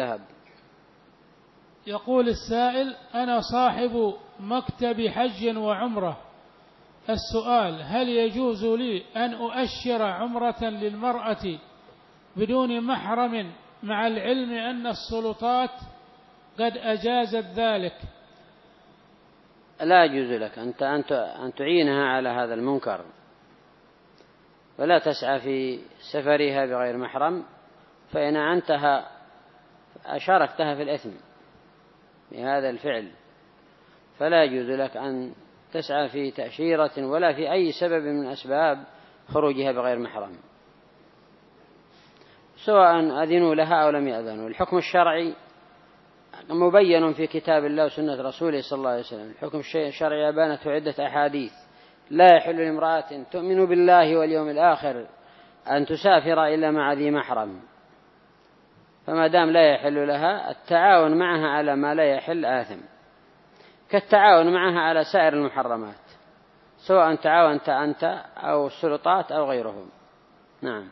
ذهب يقول السائل أنا صاحب مكتب حج وعمرة. السؤال هل يجوز لي أن أؤشر عمرة للمرأة بدون محرم مع العلم أن السلطات قد أجازت ذلك؟ لا يجوز لك. أنت أن تعينها على هذا المنكر. ولا تسعى في سفرها بغير محرم فإن أعنتها أشاركتها في الإثم بهذا الفعل. فلا يجوز لك أن تسعى في تأشيرة ولا في أي سبب من أسباب خروجها بغير محرم. سواء أذنوا لها أو لم يأذنوا. الحكم الشرعي مبين في كتاب الله وسنة رسوله صلى الله عليه وسلم. الحكم الشرعي أبانت عدة أحاديث. لا يحل لامرأة تؤمن بالله واليوم الآخر أن تسافر إلا مع ذي محرم. فما دام لا يحل لها التعاون معها على ما لا يحل آثم. كالتعاون معها على سائر المحرمات سواء تعاونت أنت أو السلطات أو غيرهم. نعم.